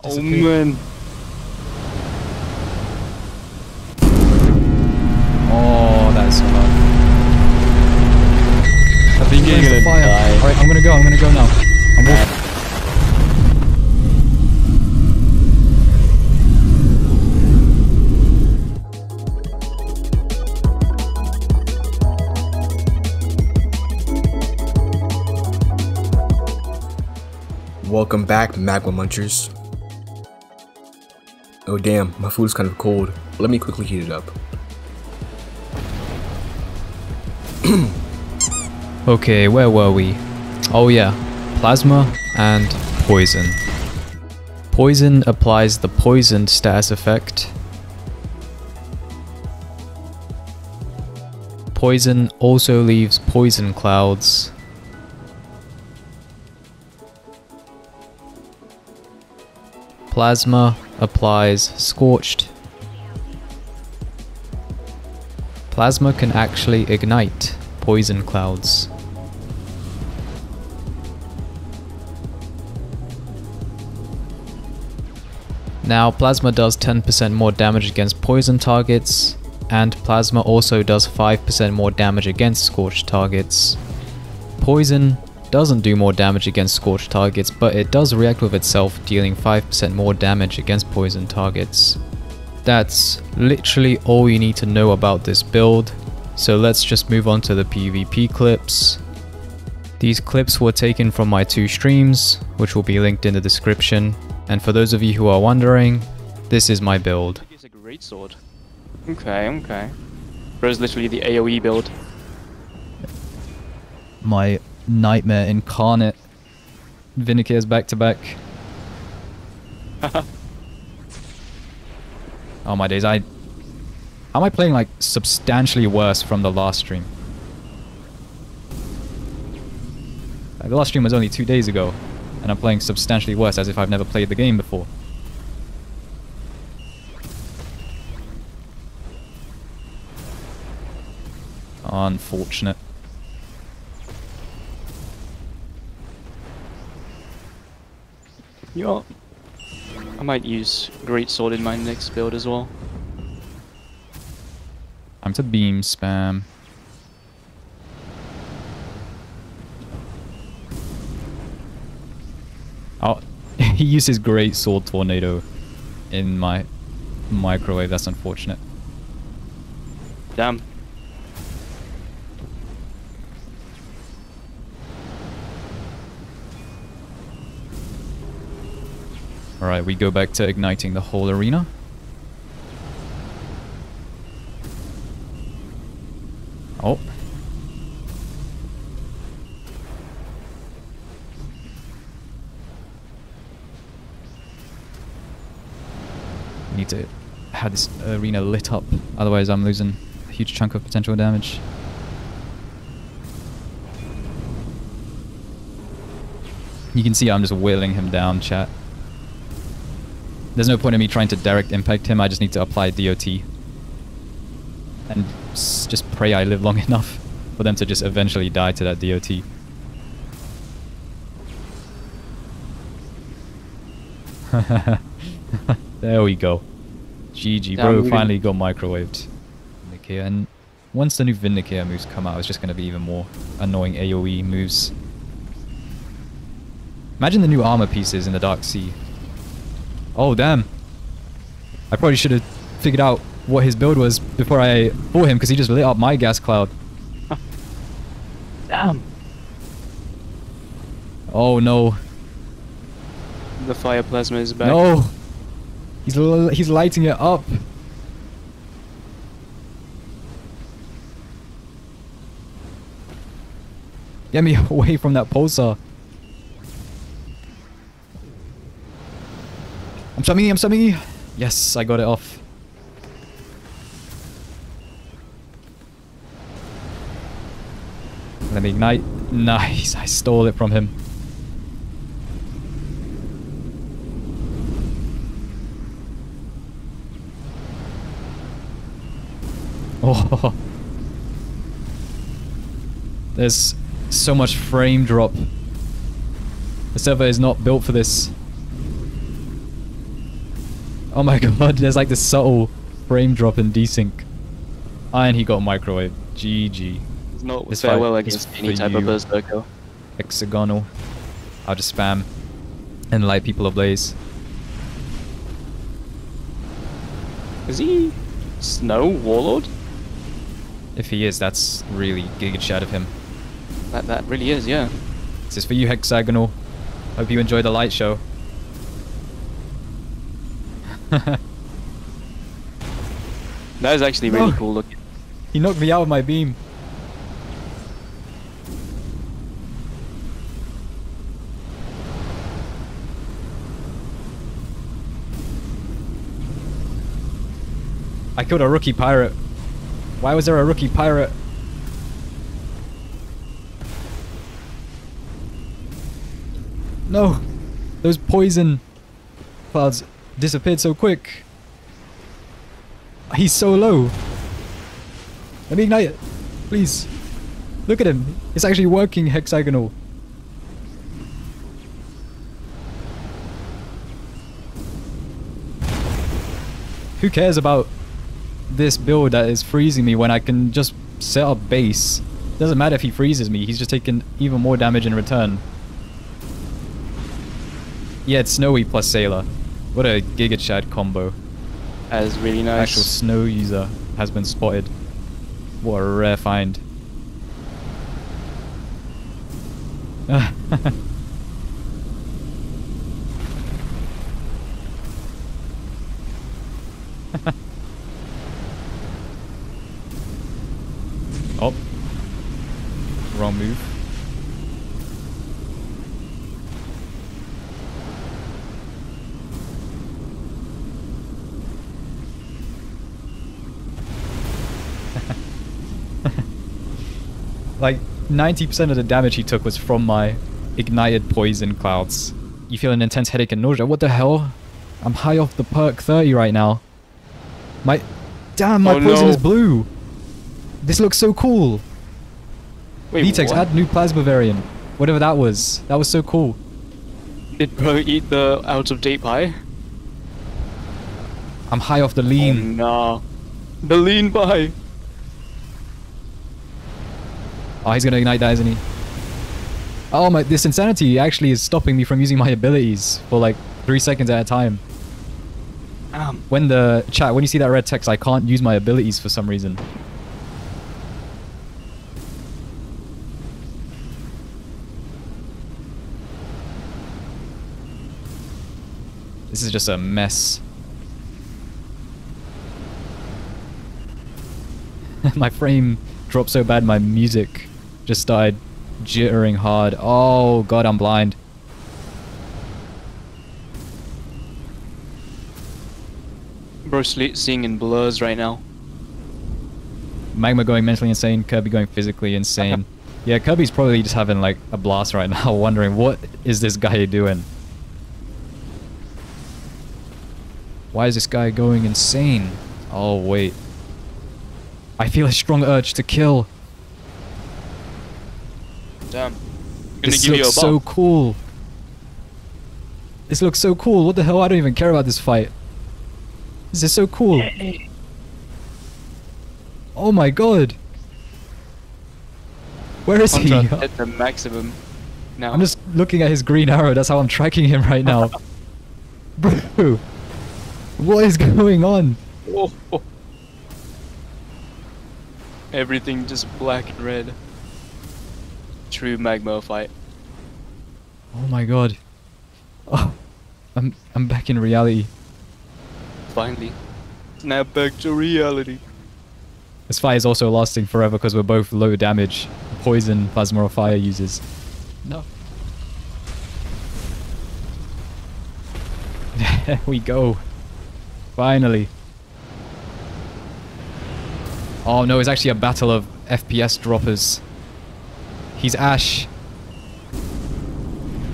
Oh man. Oh, that is so loud. I think you're Where's the gonna fire? die. Alright, I'm gonna go, I'm gonna go now. I'm walking. Welcome back, Magma Munchers. Oh damn, my food is kind of cold. Let me quickly heat it up. Okay, where were we? Oh yeah, plasma and poison. Poison applies the poisoned status effect. Poison also leaves poison clouds. Plasma applies scorched. Plasma can actually ignite poison clouds. Now, Plasma does 10% more damage against poison targets, and Plasma also does 5% more damage against scorched targets. Poison doesn't do more damage against scorched targets, but it does react with itself, dealing 5% more damage against poison targets. That's literally all you need to know about this build, so let's just move on to the PvP clips. These clips were taken from my two streams, which will be linked in the description, and for those of you who are wondering, this is my build. It's a great sword. Okay, okay. Bro's literally the AoE build. My nightmare incarnate. Vindicators back to back. Oh my days, I... Am I playing like substantially worse from the last stream? Like, the last stream was only two days ago, and I'm playing substantially worse as if I've never played the game before. Unfortunate. You I might use great sword in my next build as well. I'm to beam spam. Oh, he used his great sword tornado in my microwave. That's unfortunate. Damn. Alright, we go back to igniting the whole arena. Oh. Need to have this arena lit up, otherwise I'm losing a huge chunk of potential damage. You can see I'm just whittling him down, chat. There's no point in me trying to direct impact him, I just need to apply DOT. And just pray I live long enough for them to just eventually die to that DOT. there we go. GG, bro, we finally got microwaved. Vindicator, and once the new Vindicator moves come out, it's just going to be even more annoying AoE moves. Imagine the new armor pieces in the Dark Sea. Oh, damn. I probably should have figured out what his build was before I fought him, because he just lit up my gas cloud. Damn. Oh, no. The fire plasma is back. No! He's, l he's lighting it up. Get me away from that pulsar. I'm summoning, I'm summoning. Yes, I got it off. Let me ignite. Nice, I stole it from him. Oh. There's so much frame drop. The server is not built for this. Oh my god, there's like this subtle frame drop in desync. Ah, and he got a microwave. GG. It's not This fare fight well against any type of you. berserker. Hexagonal. I'll just spam and light people ablaze. Is he Snow Warlord? If he is, that's really giga chad of him. That that really is, yeah. This is for you, Hexagonal. Hope you enjoy the light show. That is actually really No. cool looking. he knocked me out of my beam. I killed a rookie pirate. Why was there a rookie pirate? No! Those poison clouds disappeared so quick. He's so low. Let me ignite it. Please. Look at him. It's actually working hexagonal. Who cares about this build that is freezing me when I can just set up base? Doesn't matter if he freezes me, he's just taking even more damage in return. Yeah, it's Snowy plus Sailor. What a Giga Chad combo. That is really nice. Actual snow user has been spotted. What a rare find. oh. Wrong move. Like 90% of the damage he took was from my ignited poison clouds. You feel an intense headache and nausea. What the hell? I'm high off the perk 30 right now. My damn, my Oh, poison no. is blue. This looks so cool. Wait, Vetex, what? add new plasma variant. Whatever that was. That was so cool. Did bro eat the out of date pie? I'm high off the Oh, lean. nah. The lean pie. Oh, he's gonna ignite that, isn't he? Oh my, this insanity actually is stopping me from using my abilities for like three seconds at a time. Damn. When the chat, when you see that red text, I can't use my abilities for some reason. This is just a mess. my frame dropped so bad, my music just started jittering hard. Oh god, I'm blind. Bro, seeing in blurs right now. Magma going mentally insane, Kirby going physically insane. yeah, Kirby's probably just having like a blast right now, wondering what is this guy doing? Why is this guy going insane? Oh wait. I feel a strong urge to kill. Damn. This give you a looks so cool. This looks so cool. What the hell? I don't even care about this fight. This is so cool. Oh my god. Where is he? At the maximum. Now. I'm just looking at his green arrow. That's how I'm tracking him right now. Bro, what is going on? Oh. Everything just black and red. True magma fight. Oh my god. Oh, I'm I'm back in reality. Finally. Snap back to reality. This fight is also lasting forever because we're both low damage, poison, plasma, or fire users. No. There we go. Finally. Oh no, it's actually a battle of FPS droppers. He's Ash.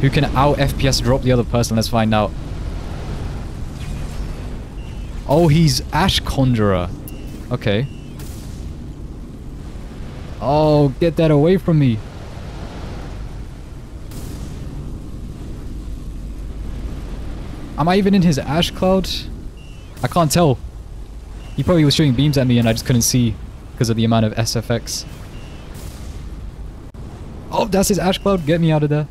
Who can out FPS drop the other person? Let's find out. Oh, he's Ash Conjurer. Okay. Oh, get that away from me. Am I even in his Ash Cloud? I can't tell. He probably was shooting beams at me and I just couldn't see because of the amount of SFX. That's his ash cloud. Get me out of there.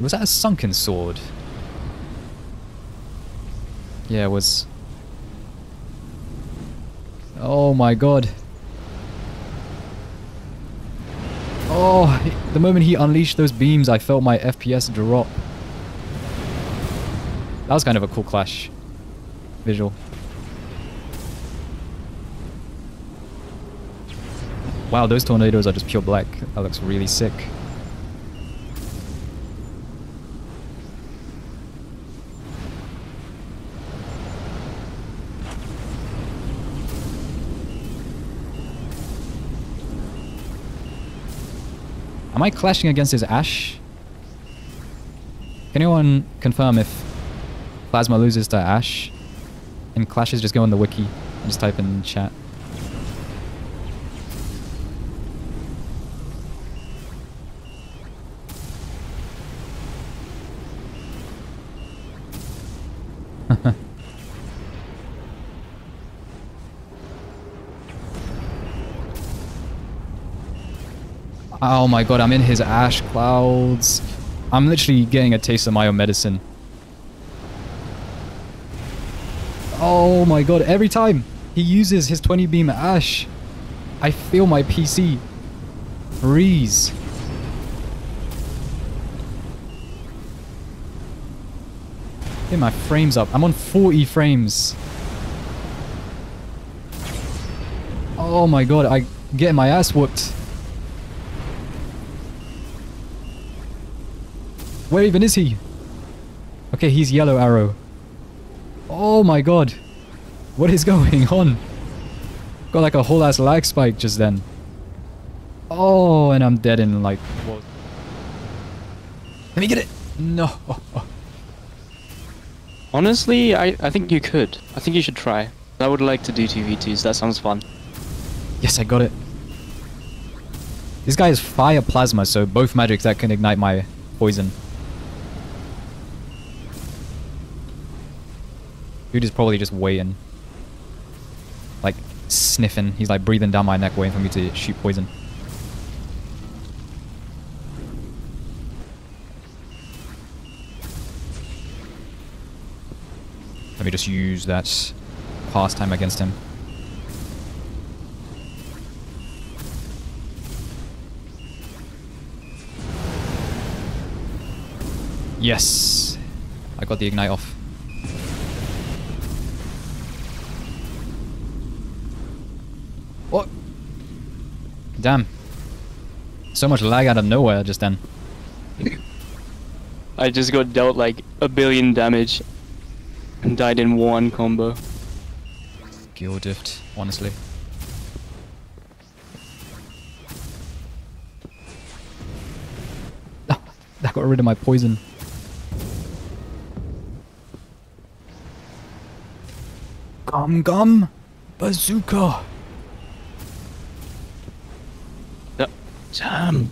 Was that a sunken sword? Yeah, it was. Oh my god. Oh, the moment he unleashed those beams, I felt my FPS drop. That was kind of a cool clash visual. Wow, those tornadoes are just pure black. That looks really sick. Am I clashing against his Ash? Can anyone confirm if Plasma loses to Ash and clashes just go in the wiki and just type in chat? Oh my god, I'm in his ash clouds. I'm literally getting a taste of my own medicine. Oh my god, every time he uses his 20 beam ash, I feel my PC freeze. Get my frames up. I'm on 40 frames. Oh my god, I get my ass whooped. Where even is he? Okay, he's yellow arrow. Oh my god. What is going on? Got like a whole ass lag spike just then. Oh, and I'm dead in like... What? Let me get it! No. Honestly, I, I think you could. I think you should try. I would like to do 2v2s, that sounds fun. Yes, I got it. This guy is fire plasma, so both magics that can ignite my poison. Dude is probably just waiting. Like, sniffing. He's like breathing down my neck waiting for me to shoot poison. Let me just use that pastime against him. Yes! I got the ignite off. Damn. So much lag out of nowhere just then. I just got dealt like a billion damage and died in one combo. Gildift, honestly. Ah, that got rid of my poison. Gum gum! Bazooka! Damn.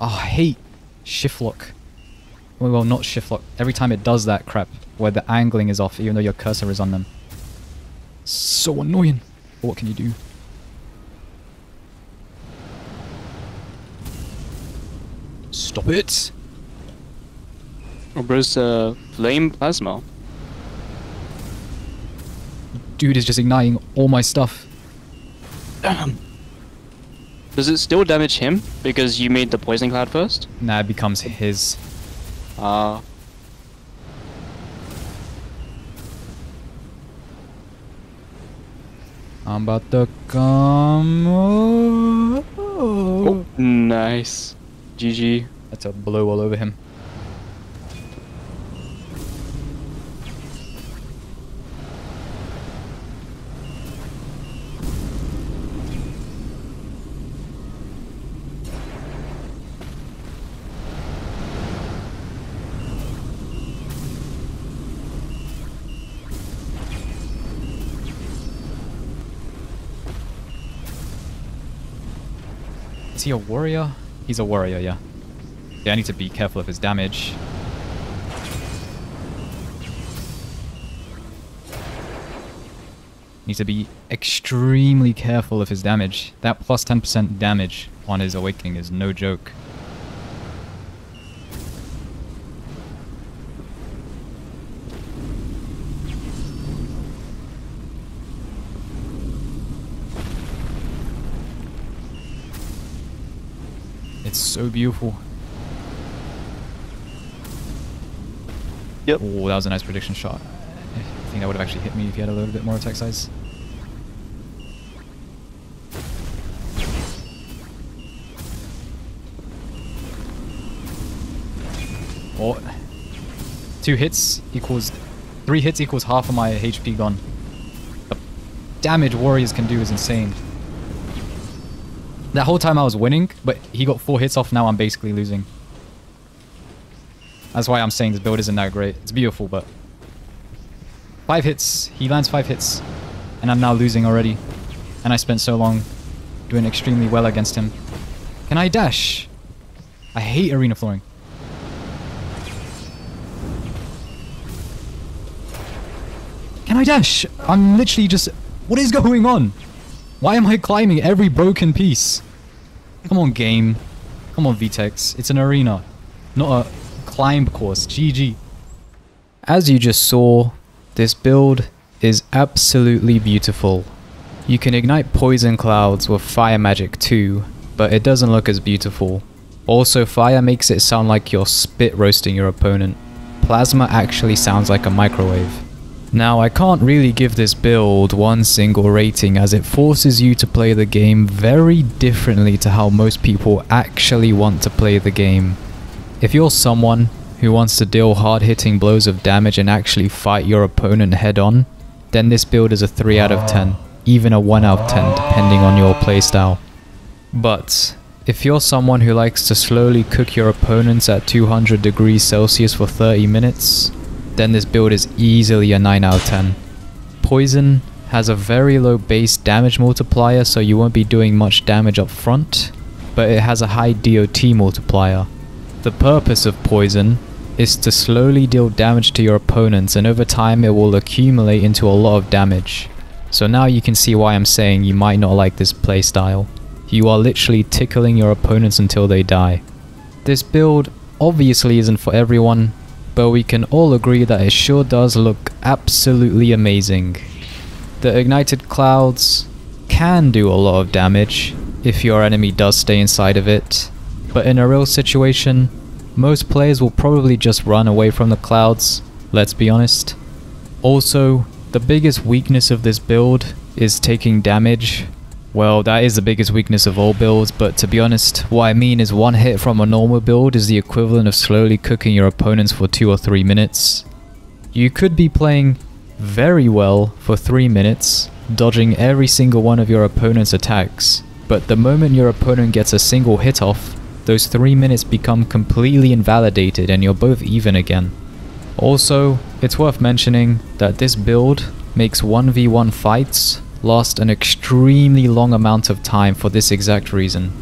Oh, I hate shift lock. Well, well, not shift lock. Every time it does that crap, where the angling is off, even though your cursor is on them. So annoying. But what can you do? Stop it! Oh, bro's uh, flame plasma. Dude is just igniting all my stuff. Damn. Does it still damage him because you made the poison cloud first? Nah, it becomes his. Ah. I'm about to come. Oh. oh, nice. GG. That's a blow all over him. Is he a warrior? He's a warrior, yeah. Yeah, I need to be careful of his damage. Need to be extremely careful of his damage. That plus 10% damage on his awakening is no joke. It's so beautiful. Yep. Oh, that was a nice prediction shot. I think that would have actually hit me if he had a little bit more attack size. Oh, two hits equals, three hits equals half of my HP gone. The damage warriors can do is insane. That whole time I was winning, but he got four hits off, now I'm basically losing. That's why I'm saying this build isn't that great. It's beautiful, but... Five hits. He lands five hits. And I'm now losing already. And I spent so long doing extremely well against him. Can I dash? I hate arena flooring. Can I dash? I'm literally just... What is going on? Why am I climbing every broken piece? Come on, game. Come on, Vetex. It's an arena, not a climb course. GG. As you just saw, this build is absolutely beautiful. You can ignite poison clouds with fire magic too, but it doesn't look as beautiful. Also, fire makes it sound like you're spit roasting your opponent. Plasma actually sounds like a microwave. Now I can't really give this build one single rating as it forces you to play the game very differently to how most people actually want to play the game. If you're someone who wants to deal hard hitting blows of damage and actually fight your opponent head on, then this build is a 3 out of 10, even a 1 out of 10 depending on your playstyle. But if you're someone who likes to slowly cook your opponents at 200 degrees Celsius for 30 minutes, then this build is easily a 9 out of 10. Poison has a very low base damage multiplier so you won't be doing much damage up front, but it has a high DOT multiplier. The purpose of poison is to slowly deal damage to your opponents and over time it will accumulate into a lot of damage. So now you can see why I'm saying you might not like this playstyle. You are literally tickling your opponents until they die. This build obviously isn't for everyone, but we can all agree that it sure does look absolutely amazing. The ignited clouds can do a lot of damage if your enemy does stay inside of it, but in a real situation, most players will probably just run away from the clouds, let's be honest. Also, the biggest weakness of this build is taking damage. Well, that is the biggest weakness of all builds, but to be honest, what I mean is one hit from a normal build is the equivalent of slowly cooking your opponents for 2 or 3 minutes. You could be playing very well for 3 minutes, dodging every single one of your opponent's attacks, but the moment your opponent gets a single hit off, those 3 minutes become completely invalidated and you're both even again. Also, it's worth mentioning that this build makes 1v1 fights last an extremely long amount of time for this exact reason.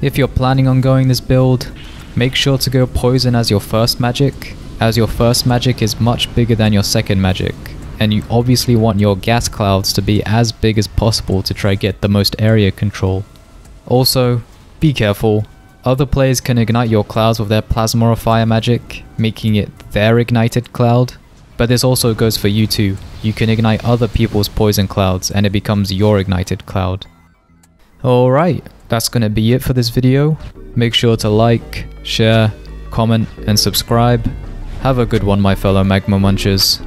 If you're planning on going this build, make sure to go poison as your first magic, as your first magic is much bigger than your second magic, and you obviously want your gas clouds to be as big as possible to try get the most area control. Also, be careful, other players can ignite your clouds with their plasma or fire magic, making it their ignited cloud, but this also goes for you too. You can ignite other people's poison clouds and it becomes your ignited cloud. Alright, that's gonna be it for this video. Make sure to like, share, comment and subscribe. Have a good one my fellow Magma Munchers.